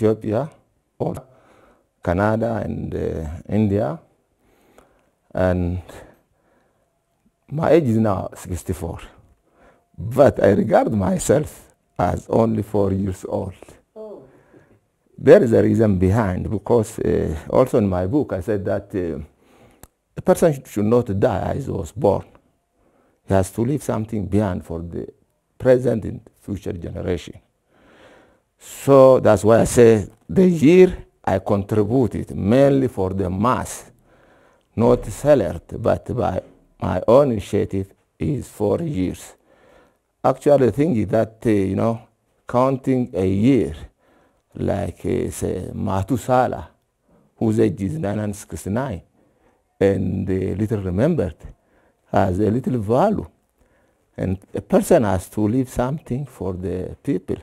Ethiopia, or Canada and uh, India. And my age is now 64. But I regard myself as only four years old. Oh, There is a reason behind because uh, also in my book I said that uh, a person should not die as he was born. He has to leave something behind for the present and future generation. So that's why I say the year I contributed mainly for the mass, not salaried, but by my own initiative is four years. Actually, the thing is that, uh, you know, counting a year, like uh, say Matusala, whose age is 969, and uh, little remembered, has a little value. And a person has to leave something for the people.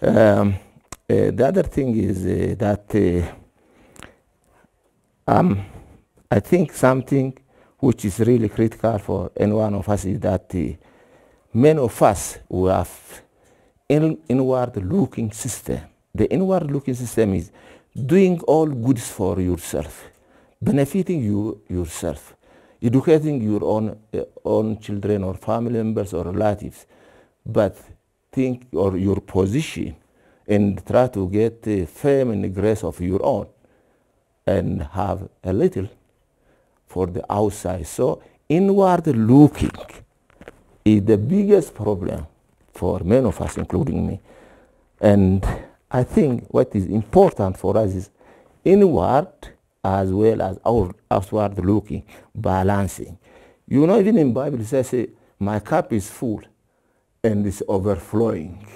Um, uh, the other thing is uh, that uh, um, I think something which is really critical for any one of us is that many of us who have in, inward-looking system. The inward-looking system is doing all goods for yourself, benefiting you yourself, educating your own uh, own children or family members or relatives, but think or your position and try to get uh, fame and grace of your own, and have a little for the outside. So inward-looking is the biggest problem for many of us, including me. And I think what is important for us is inward as well as out, outward looking, balancing. You know, even in Bible it says, my cup is full and it's overflowing.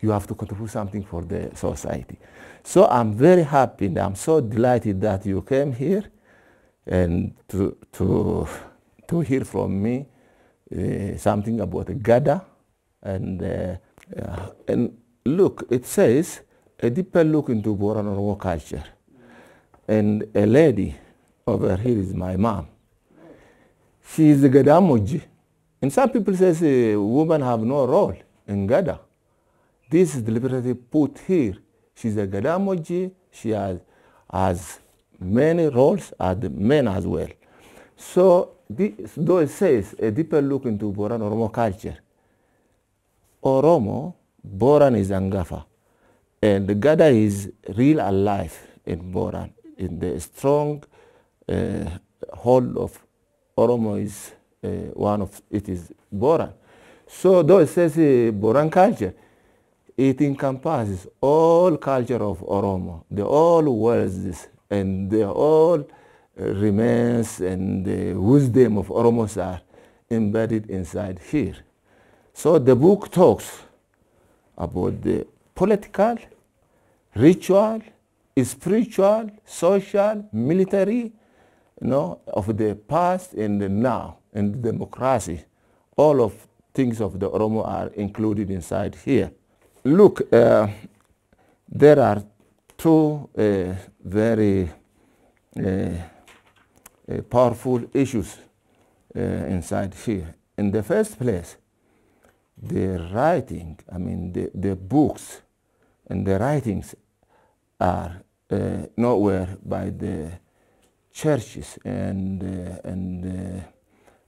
You have to contribute something for the society. So I'm very happy and I'm so delighted that you came here and to, to, to hear from me uh, something about the Gada. And, uh, uh, and look, it says a deeper look into Boran Oromo culture. And a lady over here is my mom. She is a Gadamoji. And some people say uh, women have no role in Gada. This is deliberately put here. She's a Gada Gadamoji. She has, has many roles as men as well. So this, though it says a deeper look into Boran Oromo culture, Oromo, Boran is Angafa, and Gada is real alive in Boran. In the strong uh, hold of Oromo is one of it is Boran. So though it says uh, Boran culture, it encompasses all culture of Oromo, the all words and the all uh, remains and the wisdom of Oromos are embedded inside here. So the book talks about the political, ritual, spiritual, social, military, you know, of the past and the now, and democracy. All of things of the Oromo are included inside here. Look, uh, there are two uh, very uh, uh, powerful issues uh, inside here. In the first place, the writing, I mean, the, the books and the writings are uh, nowhere by the churches and and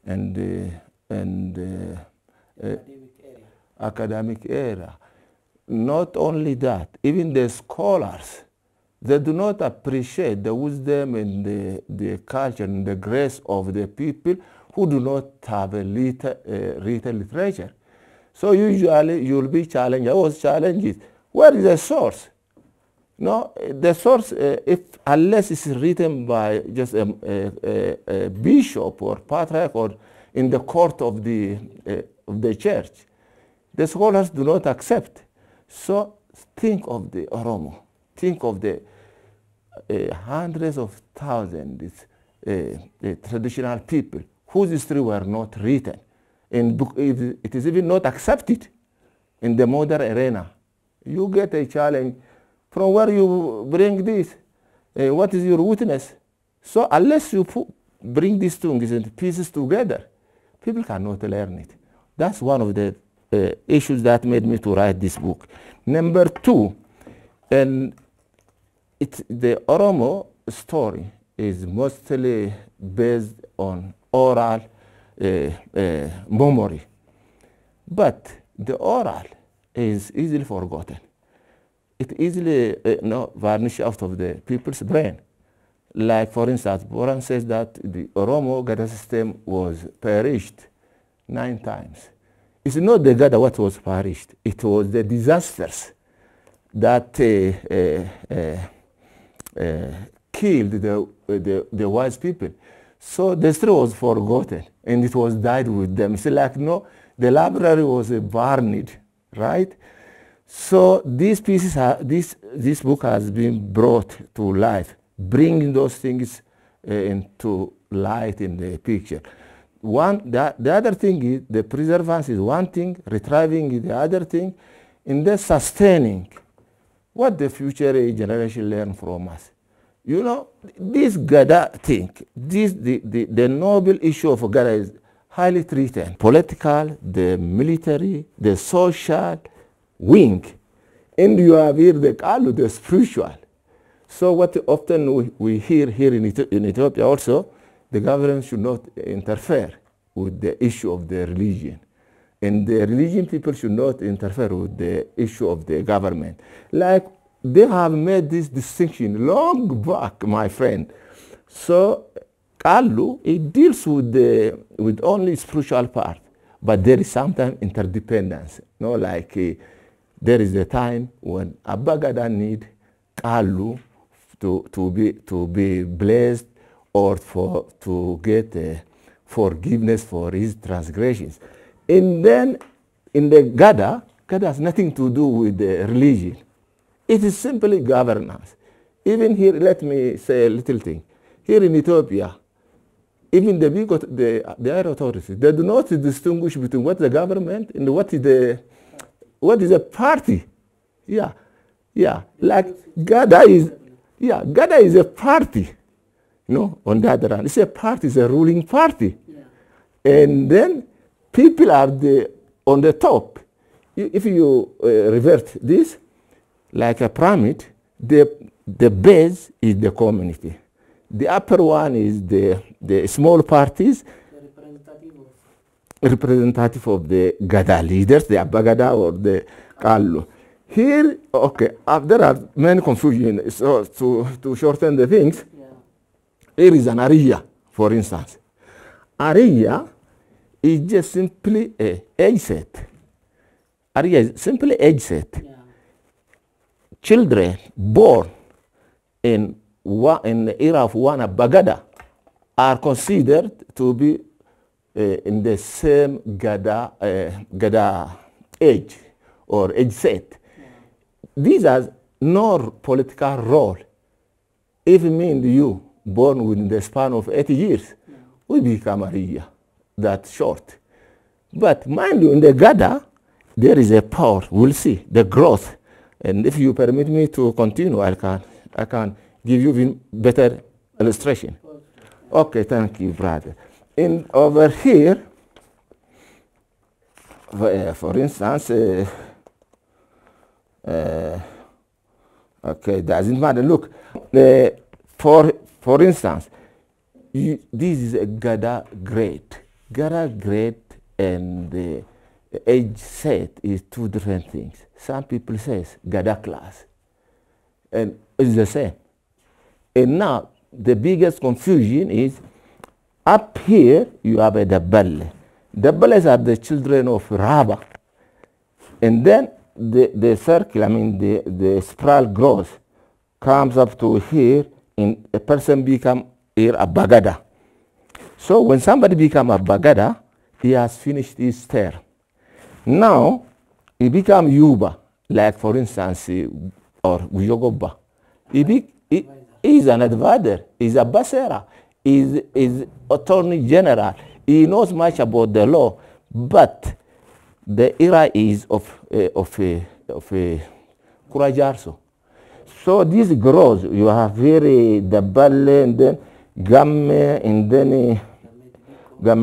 and uh, and uh, uh, academic area. Not only that, even the scholars, they do not appreciate the wisdom and the, the culture and the grace of the people who do not have a liter, uh, written literature. So usually you'll be challenged. I was challenged. Where is the source? No, the source, uh, if unless it's written by just a, a, a, bishop or patriarch or in the court of the uh, of the church, the scholars do not accept. So think of the Oromo, think of the uh, hundreds of thousands uh, traditional people whose history were not written, and it is even not accepted in the modern arena. You get a challenge from where you bring this. Uh, what is your witness? So unless you bring these things and pieces together, people cannot learn it. That's one of the uh, issues that made me to write this book. Number two, And it, the Oromo story is mostly based on oral uh, uh, memory. But the oral is easily forgotten. It easily uh, no, vanish out of the people's brain. Like, for instance, Boran says that the Oromo Gada system was perished nine times. It's not the Gada what was perished. It was the disasters that uh, uh, uh, uh killed the, the, the wise people. So the story was forgotten and it was died with them. It's like, no, the library was burned, right? So these pieces, are, this, this book has been brought to life, bringing those things uh, into light in the picture. One, the, the other thing is the preservance is one thing, retrieving is the other thing, and then sustaining what the future generation learn from us. You know, this Gada thing, this, the, the, the noble issue of Gada is highly treated. Political, the military, the social wing. And you have here the Kalu, the spiritual. So what often we, we hear here in, in Ethiopia also, the government should not interfere with the issue of the religion. And the religion people should not interfere with the issue of the government. Like they have made this distinction long back, my friend. So Kalu, it deals with, the, with only spiritual part, but there is sometimes interdependence. You know, like uh, there is a time when Abagada need Kalu to, to, be, to be blessed or for, to get uh, forgiveness for his transgressions. And then in the Gada, Gada has nothing to do with the religion. It is simply governance. Even here, let me say a little thing. Here in Ethiopia, even the big, the, the authorities, they do not distinguish between what the government and what is the, what is a party. Yeah, yeah. Like Gada is, yeah, Gada is a party. No, on the other hand, it's a party, it's a ruling party. Yeah. And then people are the, on the top. If you uh, revert this, like a pyramid, the, the base is the community. The upper one is the, the small parties, representative of the Gada leaders, the Abagada or the Kallu. Here, okay, uh, there are many confusion. So to, to shorten the things, yeah. here is an area, for instance. Area is just simply a age set. Area is simply age set. yeah. Children born in, in the era of one Bagada are considered to be in the same Gada, uh, Gada age or age set. These are no political role. If me and you born within the span of 80 years, we become a year that short. But mind you, in the Gada, there is a power. We'll see the growth. And if you permit me to continue, I can, I can give you even better illustration. Okay, thank you, brother. In over here, for, instance, uh, uh, okay, doesn't matter. Look, uh, for for instance, you, this is a Gada grade. Gada grade and the age set is two different things. Some people says Gada class, and it's the same. And now the biggest confusion is up here you have a Dabbale. Dabbales are the children of Raba. And then the, the circle, I mean the, the spiral grows, comes up to here and a person become here Abagada. So when somebody become Abagada, he has finished his term. Now he become Yuba, like for instance, or Yogoba. He, be, he, he is an advisor, he's a basera, he's, he's attorney general. He knows much about the law, but the era is of, uh, of, uh, of uh, Kurajarso. So this grows. You have here the Balle and then Gamme and then uh,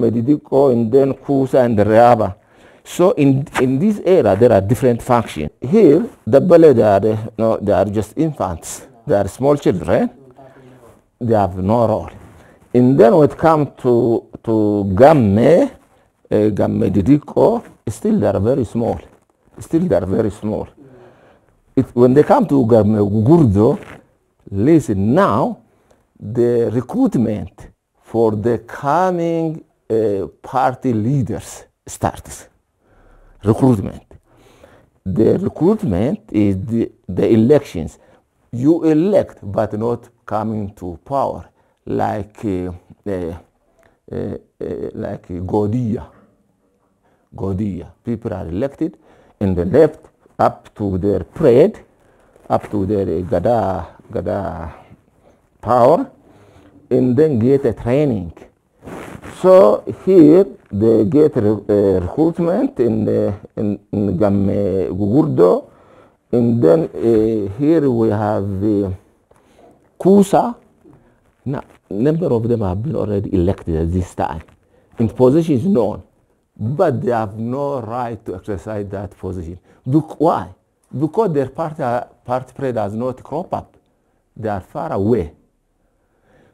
and then Kusa and Raba. So in, in this era, there are different functions. Here, the Bale, they are, uh, no, they are just infants. They are small children. They have no role. And then when it comes to, to Gamme, uh, Gamme Didiko, still they are very small. Still they are very small. It, when they come to Gamme Gurdo, listen, now the recruitment for the coming uh, party leaders starts. Recruitment. The recruitment is the, the elections. You elect, but not coming to power, like uh, uh, uh, like Godia. Godia. People are elected in the left up to their parade, up to their Gada, Gada power, and then get a training. So here they get re, uh, recruitment in, uh, in, in Gamme Gugurdo, and then uh, here we have uh, Kusa. Now, number of them have been already elected at this time. In positions known, but they have no right to exercise that position. Look, why? Because their party, party parade has not crop up. They are far away.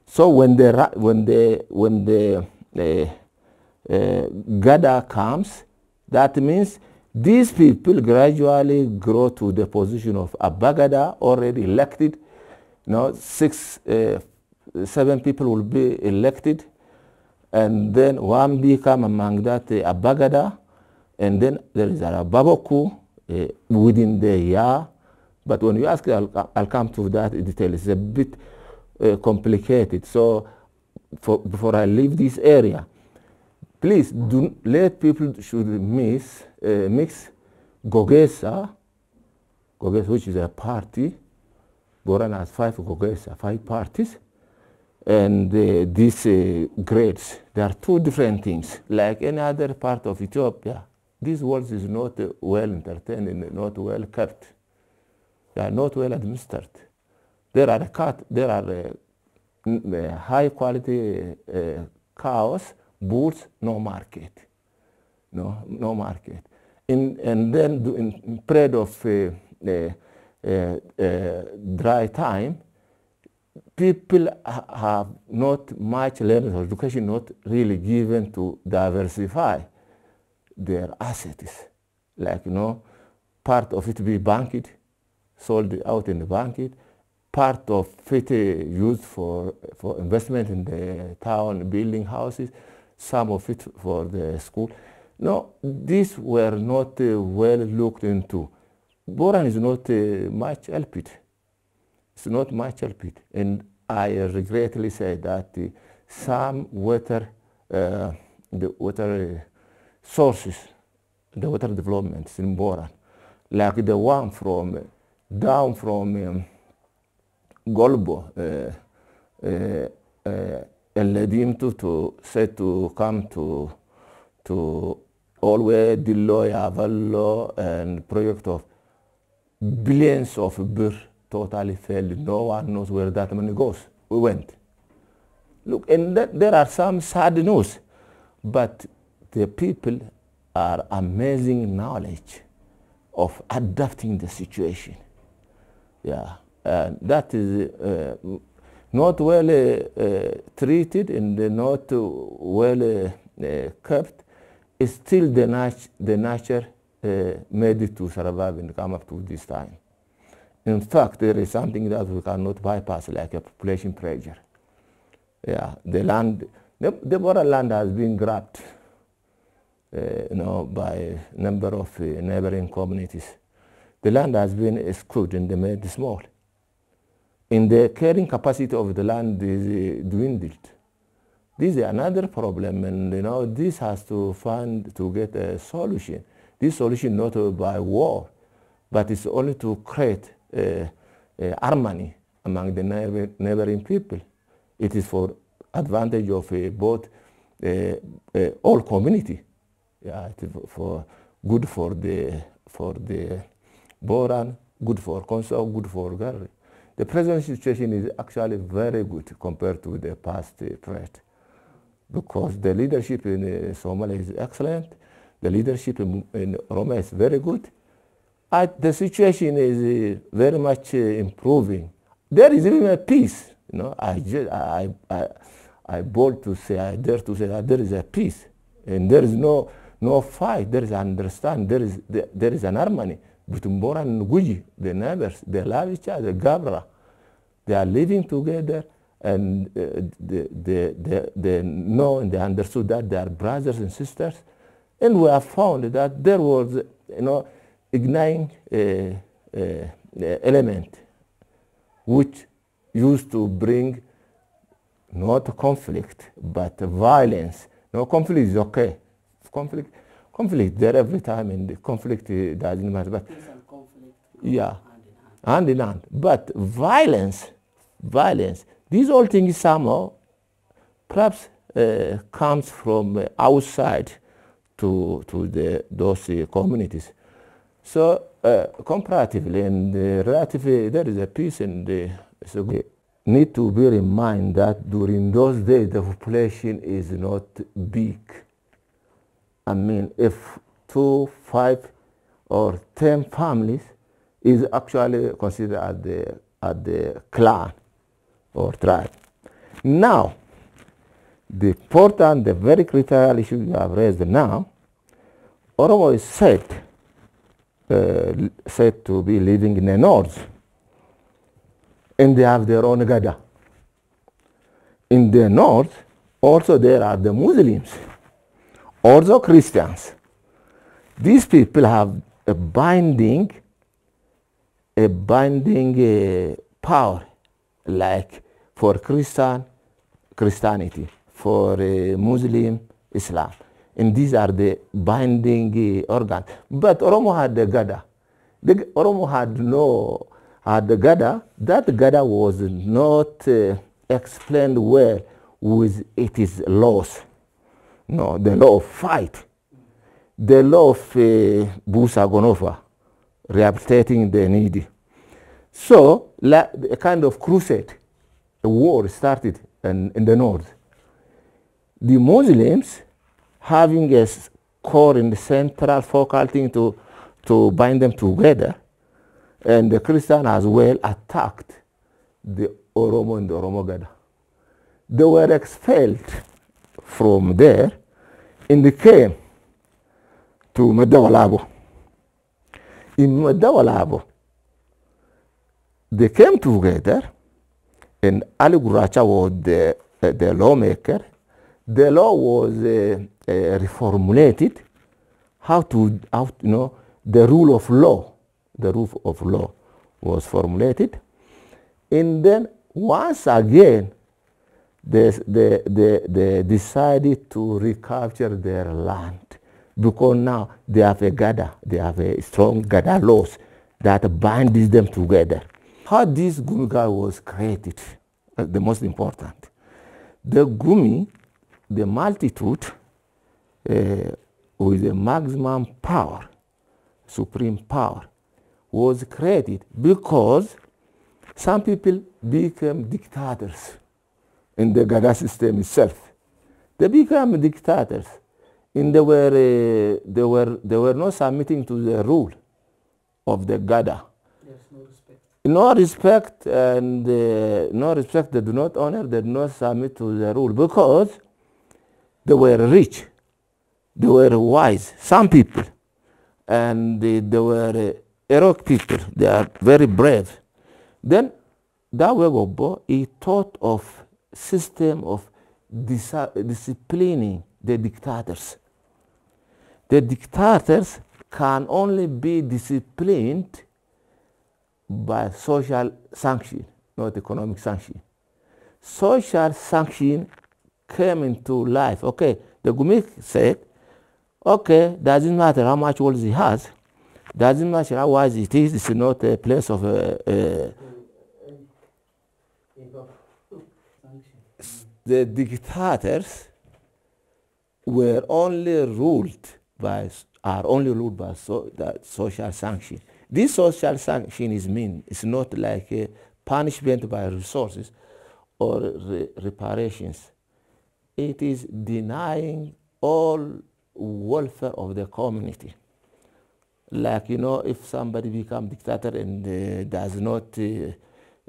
So when the when the when the uh, uh, Gada comes, that means these people gradually grow to the position of Abagada already elected. You know, six, uh, seven people will be elected, and then one become among that uh, Abagada, and then there is a Baboku uh, within the year. But when you ask, I'll, I'll come to that detail. It's a bit uh, complicated. So for, before I leave this area, please do let people should miss, uh, mix Gogesa, Gogesa, which is a party. Boran has five Gogesa, five parties. And uh, these uh, grades, there are two different things. Like any other part of Ethiopia, this world is not uh, well entertained and not well kept. They are not well administered. There are cut, there are uh, high quality uh, cows, bulls, no market, no no market. In, and then in, in period of uh, dry time, people have not much learning or education not really given to diversify their assets. Like, you know, part of it be banked, sold out in the market, part of it used for, for investment in the town, building houses, some of it for the school. No, these were not uh, well looked into. Boran is not uh, much helped. It's not much LP. And I regretfully say that uh, some water, uh, the water uh, sources, the water developments in Boran, like the one from uh, down from um, Golbo, uh, Eladim to, to say to come to to always the law, Avallo, and project of billions of birr totally failed. No one knows where that money goes. We went. Look, and there are some sad news, but the people are amazing knowledge of adapting the situation. Yeah, and that is uh, not well uh, treated and not well kept. Is still the, nat the nature made it to survive and come up to this time. In fact, there is something that we cannot bypass, like a population pressure. Yeah, the land, the, the border land has been grabbed, uh, you know, by a number of uh, neighboring communities. The land has been excluded and made small. And the carrying capacity of the land is uh, dwindled. This is another problem, and you know, this has to find to get a solution. This solution not by war, but it's only to create harmony among the neighbor, neighboring people. It is for advantage of uh, both uh, uh, all community. Yeah, it is for good for the for the Boran, good for Konso, good for Gari. The present situation is actually very good compared to the past uh, threat because the leadership in uh, Somalia is excellent. The leadership in, in Roma is very good. The situation is uh, very much uh, improving. There is even a peace. You know, I, just, I, I, I bold to say, I dare to say that there is a peace, and there is no no fight. There is understand. There is there, there is an harmony between Boran and Guji, the neighbors. They love each other. Gabra, they are living together, and uh, they, they, they, they know and they understood that they are brothers and sisters. And we have found that there was, you know, igniting uh, uh, element which used to bring not conflict but violence. No conflict is okay. Conflict, conflict there every time, and the conflict uh, doesn't matter. But Yeah. hand in hand. hand in hand. But violence, violence, these all things somehow perhaps uh, comes from outside to, to the, those uh, communities. So uh, comparatively and uh, relatively, there is a peace and uh, so we need to bear in mind that during those days the population is not big. I mean, if two, five, or ten families is actually considered as the as the clan or tribe. Now, the important, the very critical issue you have raised now, Oromo is said said to be living in the north, and they have their own gada. In the north, also there are the Muslims, also Christians. These people have a binding, a binding uh, power, like for Christian, Christianity, for uh, Muslim, Islam. And these are the binding uh, organs. But Oromo had the Gada. The Oromo had no, had the Gada. That Gada was not uh, explained well with its laws. No, the law of fight the law of uh, Busa Gonofa, rehabilitating the needy. So la, a kind of crusade, a war started in, in the north. The Muslims, having a core in the central focal thing to, to bind them together, and the Christian as well attacked the Oromo and the Oromo Gada. They were expelled from there and they came to Medawalabo. In Medawalabo, they came together, and Ali Guracha was the, the lawmaker. The law was uh, reformulated, how to, how you know, the rule of law, the rule of law was formulated. And then once again, they, they, they, they decided to recapture their land because now they have a Gada, they have a strong Gada laws that binds them together. How this Gumiga was created, uh, the most important. The Gumi, the multitude uh, with the maximum power, supreme power, was created because some people became dictators in the Gada system itself. They became dictators, and they were, uh, they were, they were not submitting to the rule of the Gada. There's no respect. No respect and uh, no respect. They do not honor. They do not submit to the rule because they were rich, they were wise. Some people, and they, they were uh, heroic people. They are very brave. Then Dawegobo he thought of system of disa- disciplining the dictators. The dictators can only be disciplined by social sanction, not economic sanction. Social sanction came into life. Okay, the Gumik said, okay, doesn't matter how much wealth he has, doesn't matter how wise it is, it's not a place of uh, uh, the dictators were only ruled by are only ruled by so, that social sanction. This social sanction is mean it's not like a punishment by resources or re- reparations. It is denying all welfare of the community. Like, you know, if somebody become dictator and uh, does not uh,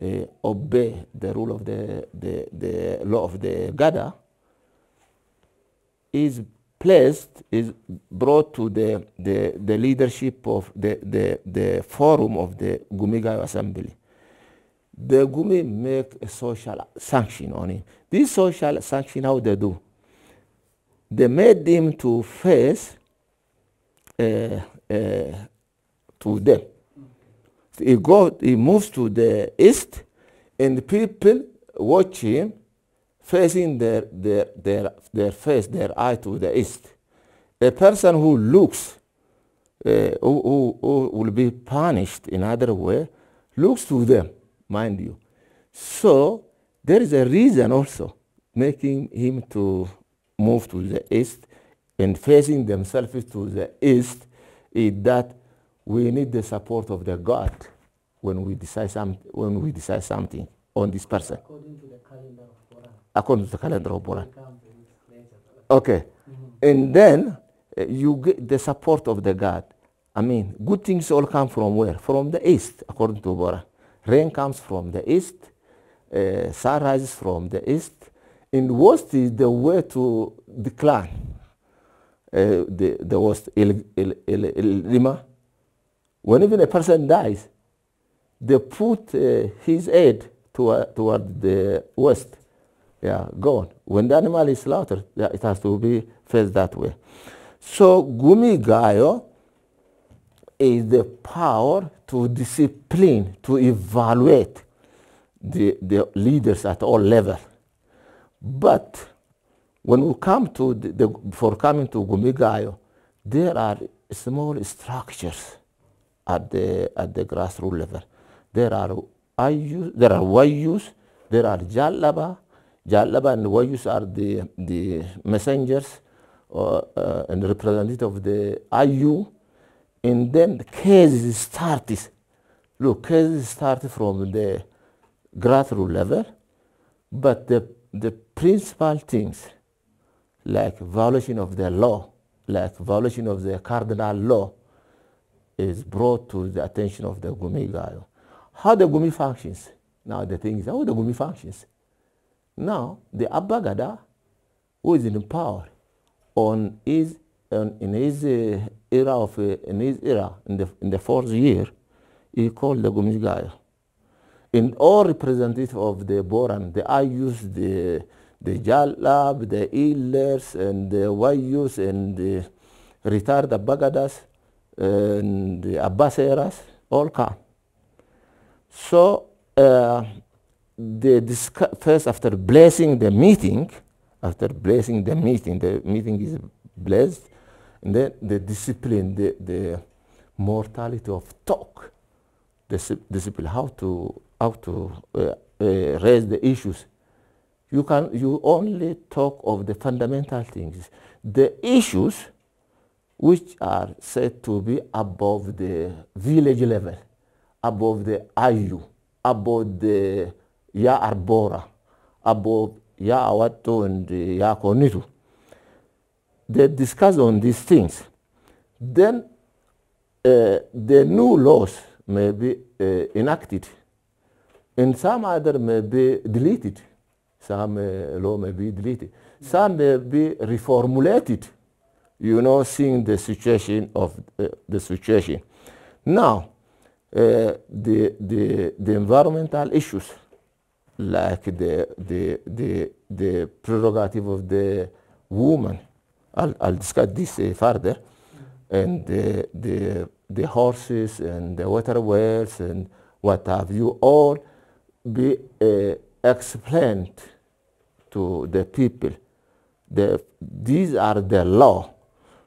uh, obey the rule of the, the, the law of the Gada, is placed, is brought to the, the, the leadership of the, the, the forum of the Gumigayo Assembly. The Gumi make a social sanction on him. This social sanction, how they do? They made him to face uh, uh, to them. He go, he moves to the east, and people watch him facing their, their, their, their face, their eye to the east. A person who looks, uh, who, who, who will be punished in other way, looks to them, mind you. So there is a reason also making him to move to the east and facing themselves to the east is that we need the support of the God when we decide some, when we decide something on this person According to the calendar of Quran. according to the calendar of Boran. It comes in its later. Okay. And then uh, you get the support of the God. I mean, good things all come from where? From the east, according to Boran. Rain comes from the east, uh, sun rises from the east. In west is the way to decline. Uh, the, the Il, Il, Lima. When even a person dies, they put uh, his head toward, toward the west. Yeah, gone. When the animal is slaughtered, yeah, it has to be faced that way. So Gumi Gayo is the power to discipline, to evaluate the, the leaders at all levels. But when we come to the, the for coming to Gumigayo, there are small structures at the at the grassroots level. There are Ayus, there are Wayus, there are Jalaba. Jalaba and Wayus are the the messengers uh, uh, and representative of the Ayu. And then the cases started. Look, cases started from the grassroots level, but the the principal things like violation of the law, like violation of the cardinal law, is brought to the attention of the Gumi Gayo. How the Gumi functions? Now the thing is how the Gumi functions. Now the Abagada, who is in power, on his on, in his uh, era of uh, in his era in the in the fourth year, he called the Gumi Gayo in all representative of the Boran, the Ayus, the the Jalab, the Illers, and the Wayus, and the retired Abagadas, and the Abbaseras, all come. So uh, first after blessing the meeting, after blessing the meeting, the meeting is blessed, and then the discipline, the, the mortality of talk, the discipline, how to how to uh, uh, raise the issues. You can you only talk of the fundamental things, the issues which are said to be above the village level, above the Ayu, above the Ya Arbora, above Ya Awato and Ya Konitu. They discuss on these things. Then uh, the new laws may be uh, enacted and some other may be deleted. Some uh, law may be deleted. Some may be reformulated, you know, seeing the situation of uh, the situation. Now, uh, the, the, the environmental issues, like the, the, the, the prerogative of the woman, I'll, I'll discuss this uh, further, and the, the, the horses and the water wells and what have you, all be uh, explained to the people. The, these are the law.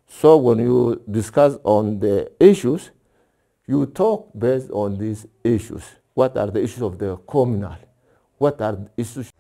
So when you discuss on the issues, you talk based on these issues. What are the issues of the communal? What are the issues?